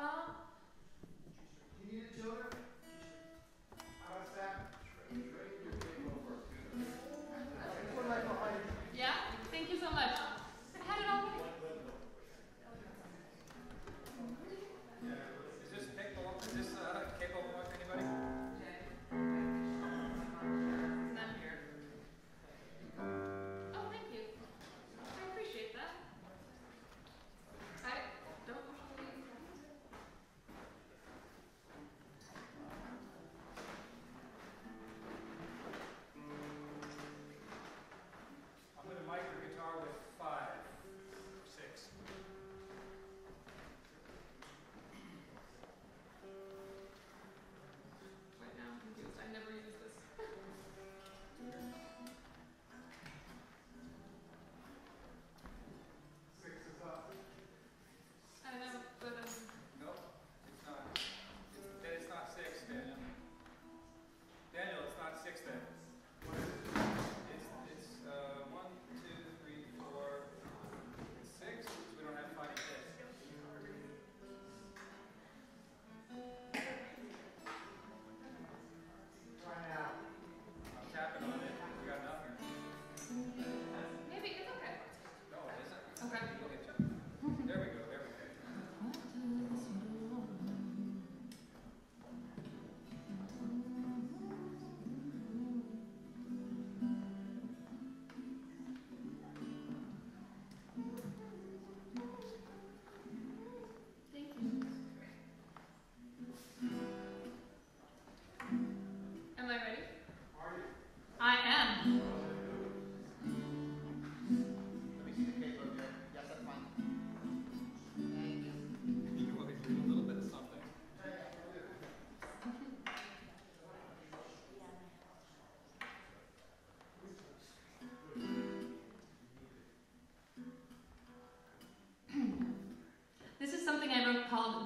啊。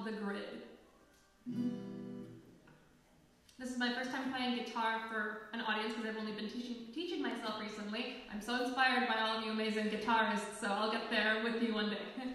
The Grid. This is my first time playing guitar for an audience because I've only been teaching, teaching myself recently. I'm so inspired by all of you amazing guitarists, so I'll get there with you one day.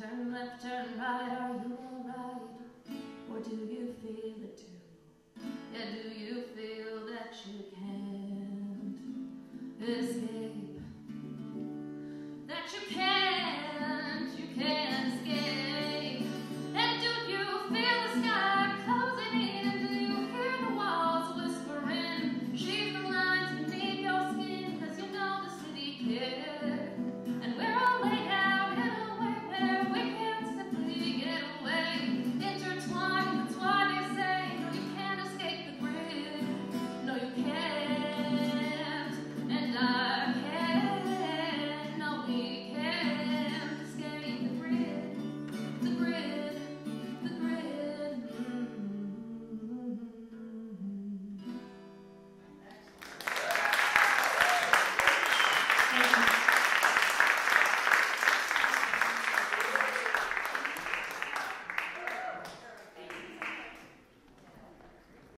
Turn left, turn right, are you